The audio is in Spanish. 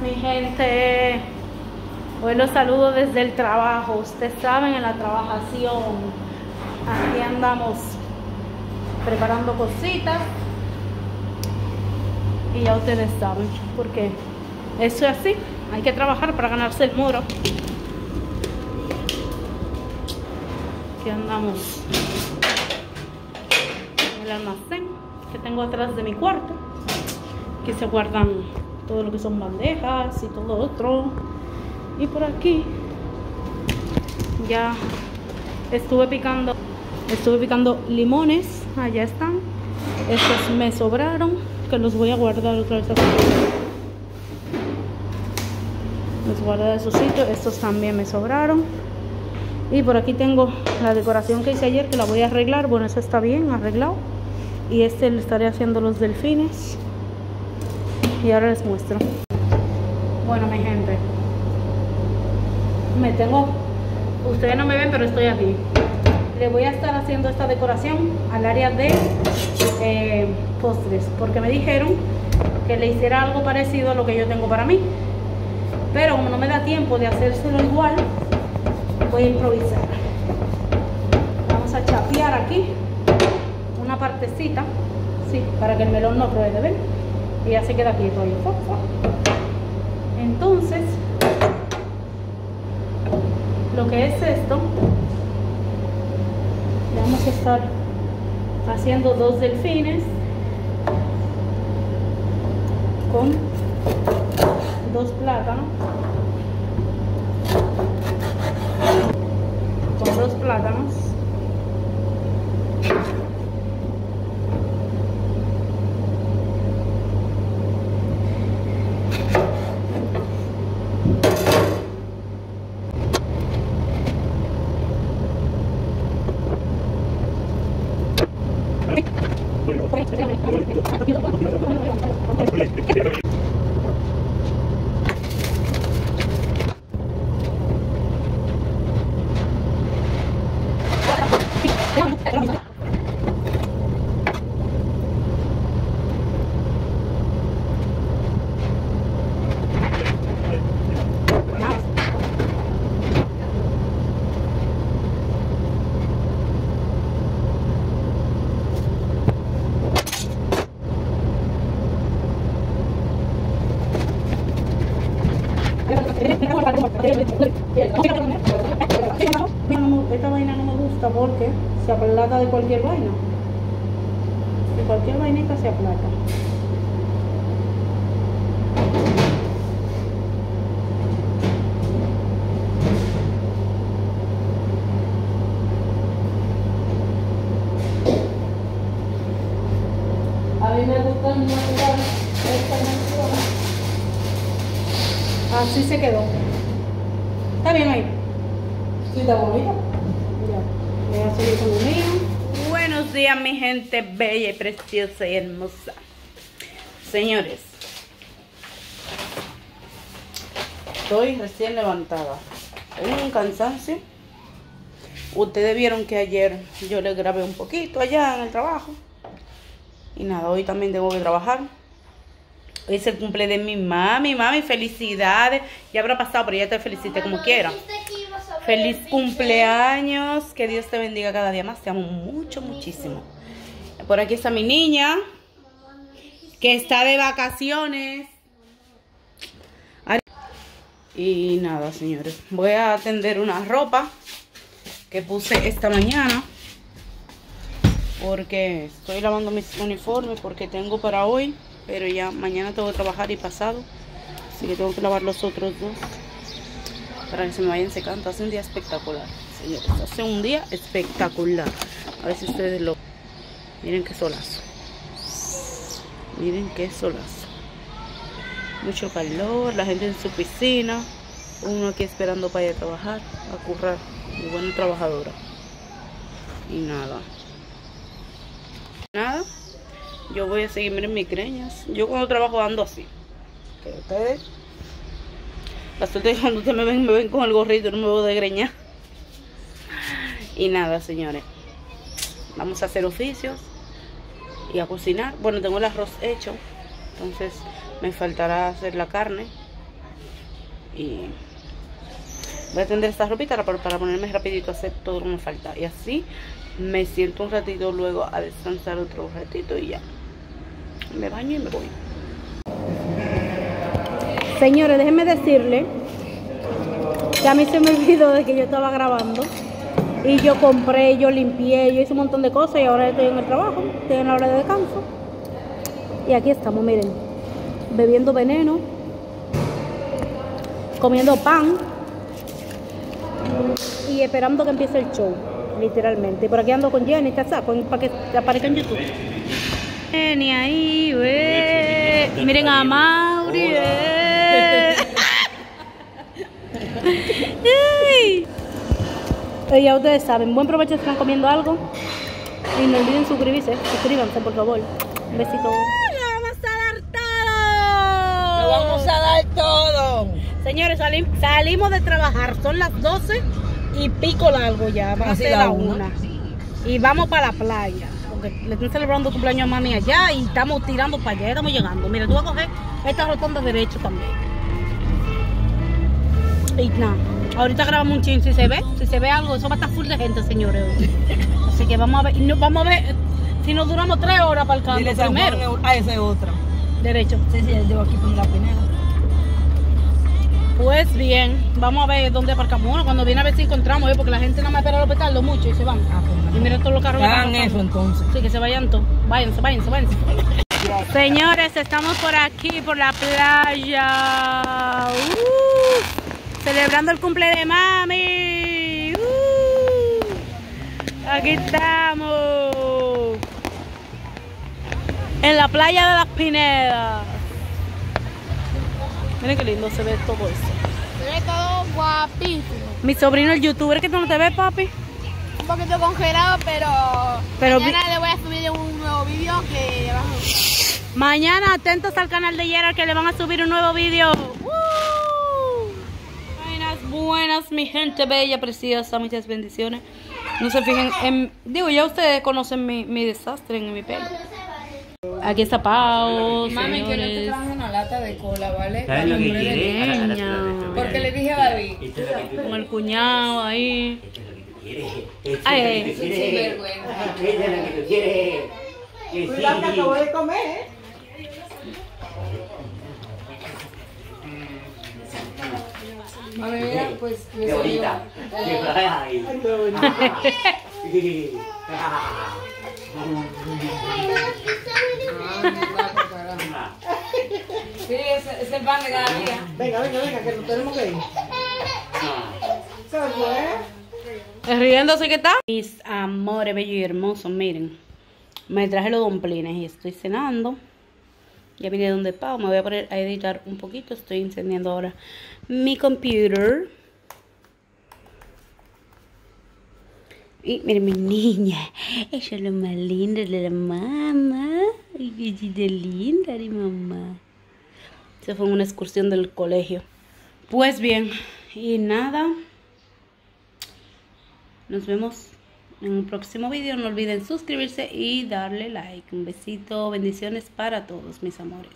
mi gente. Los saludo desde el trabajo. Ustedes saben, en la trabajación. Aquí andamos preparando cositas. Y ya ustedes saben, porque eso es así. Hay que trabajar para ganarse el muro. Aquí andamos en el almacén que tengo atrás de mi cuarto. Aquí se guardan todo lo que son bandejas y todo otro. Y por aquí ya estuve picando, estuve picando limones. Allá están. Estos me sobraron, que los voy a guardar otra vez aquí. Los guardé de su sitio. Estos también me sobraron. Y por aquí tengo la decoración que hice ayer, que la voy a arreglar. Bueno, eso está bien arreglado. Y este le estaré haciendo los delfines. Y ahora les muestro. Bueno, mi gente. Me tengo... Ustedes no me ven, pero estoy aquí. Le voy a estar haciendo esta decoración al área de eh, postres. Porque me dijeron que le hiciera algo parecido a lo que yo tengo para mí. Pero como no me da tiempo de hacérselo igual, voy a improvisar. Vamos a chapear aquí una partecita, sí, para que el melón no ruede, ¿ven? Y ya se queda aquí todo. Entonces, lo que es esto, vamos a estar haciendo dos delfines con dos plátanos con dos plátanos Esta vaina no me gusta porque se aplata de cualquier vaina. De cualquier vainita se aplata. A mí me gusta natural esta. Así se quedó. Está bien ahí. Sí, está bonito. Ya. Voy a seguir con lo mío. Buenos días, mi gente bella y preciosa y hermosa. Señores, estoy recién levantada. Tengo un cansancio. Ustedes vieron que ayer yo les grabé un poquito allá en el trabajo. Y nada, hoy también tengo que trabajar. Es el cumple de mi mami. Mami, felicidades. Ya habrá pasado, pero ya te felicité como quiera. Feliz cumpleaños. Que Dios te bendiga cada día más. Te amo mucho, muchísimo. Por aquí está mi niña. Que está de vacaciones. Y nada, señores. Voy a atender una ropa que puse esta mañana. Porque estoy lavando mis uniformes porque tengo para hoy. Pero ya mañana tengo que trabajar y pasado. Así que tengo que lavar los otros dos. Para que se me vayan secando. Hace un día espectacular. Señores, hace un día espectacular. A ver si ustedes lo... Miren qué solazo. Miren qué solazo. Mucho calor. La gente en su piscina. Uno aquí esperando para ir a trabajar. A currar. Muy buena trabajadora. Y nada. Nada yo voy a seguir, miren mis greñas. Yo cuando trabajo ando así. Que ustedes. La suerte cuando ustedes me ven, me ven con el gorrito, no me veo de greña. Y nada, señores. Vamos a hacer oficios y a cocinar. Bueno, tengo el arroz hecho. Entonces me faltará hacer la carne. Y voy a tender esta ropita para, para ponerme rapidito a hacer todo lo que me falta. Y así me siento un ratito luego a descansar otro ratito y ya. Me baño y me voy. Señores, déjenme decirle que a mí se me olvidó de que yo estaba grabando. Y yo compré, yo limpié, yo hice un montón de cosas y ahora estoy en el trabajo, estoy en la hora de descanso. Y aquí estamos, miren, bebiendo veneno, comiendo pan y esperando que empiece el show, literalmente. Por aquí ando con Jenny, ¿qué con, para que aparezca en YouTube. Jenny ahí, wey. Miren a Mauri, ya ustedes saben, buen provecho si están comiendo algo. Y no olviden suscribirse, suscríbanse por favor. Un besito. vamos a dar todo! ¡Lo vamos a dar todo! Señores, salim- salimos de trabajar, son las 12 y pico largo ya, van a ser la la una. una. Y vamos para la playa, porque le están celebrando el cumpleaños a mami allá y estamos tirando para allá, estamos llegando. Mira, tú vas a coger esta rotonda derecho también. Y nada, ahorita grabamos un chin, si se ve, si se ve algo, eso va a estar full de gente, señores. Así que vamos a ver, no- vamos a ver si nos duramos tres horas para el primero. ah, esa es otra. Derecho. Sí, sí, yo aquí por la pineda. Pues bien, vamos a ver dónde aparcamos. Bueno, cuando viene a ver si encontramos, ¿eh? porque la gente nada más espera los petardos mucho y se van. Ah, pues, Y mira todos los carros que están eso entonces. Sí, que se vayan todos. Váyanse, váyanse, váyanse. Señores, estamos por aquí, por la playa. Uh, celebrando el cumple de mami. Uh, aquí estamos. En la playa de las Pinedas. Miren qué lindo se ve todo eso. Se ve todo guapísimo. Mi sobrino el youtuber que tú no te ves, papi. Un poquito congelado, pero, Pero mañana le voy a subir un nuevo vídeo que vamos. Mañana atentos al canal de Gerard que le van a subir un nuevo vídeo. Buenas, buenas, mi gente bella, preciosa, muchas bendiciones. No se fijen en... Digo, ya ustedes conocen mi, mi desastre en mi pelo. Aquí está Pau, Mami, que no te señores. Lata de cola, ¿vale? ¿Sabes lo que Para quiere? ponerle- Ahora- ahora te lo Niña. dejo, Porque le dije a David, Esto es lo que tú Con el cuñado ahí. Esto es lo que tú quieres. Esto Ay, es lo que tú quieres. sinvergüenza. Esto es lo que tú quieres. Que sí. Cuidado que acabo de comer, ¿eh? mami, mira, pues Qué bonita me guapo, caramba. Sí, es, el pan de cada día. Venga, venga, venga, que nos tenemos que ir. ¿Se fue? Riéndose que está. Mis amores bellos y hermosos, miren. Me traje los domplines y estoy cenando. Ya vine donde Pau. Me voy a poner a editar un poquito. Estoy encendiendo ahora mi computer. Y miren mi niña. Ella es lo más lindo de la mamá. Ay, qué linda de mamá. Se fue en una excursión del colegio. Pues bien, y nada. Nos vemos en un próximo video. No olviden suscribirse y darle like. Un besito, bendiciones para todos mis amores.